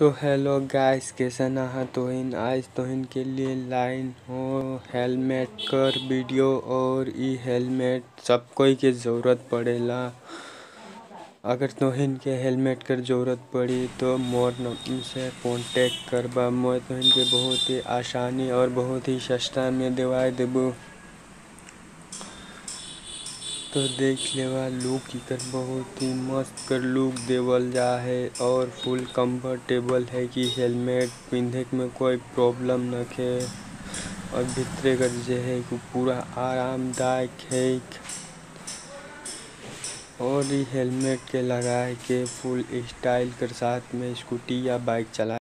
तो hello guys कैसे ना तो इन आज तो इनके लिए लाइन हो हेलमेट कर वीडियो और ई हेलमेट सब कोई के ज़रूरत पड़ेला अगर तो इनके हेलमेट कर ज़रूरत पड़ी तो मोर नंबर से कॉन्टेक्ट करबा। मैं तो इनके बहुत ही आसानी और बहुत ही सस्ता में दवाई देबू। तो देख लेवा लुक कर बहुत ही मस्त कर लुक देवल जा है और फुल कंफर्टेबल है कि हेलमेट पिंधे में कोई प्रॉब्लम न है और भीतरे कर जे है कि पूरा आरामदायक है। और ये हेलमेट के लगाए के फुल स्टाइल कर साथ में स्कूटी या बाइक चला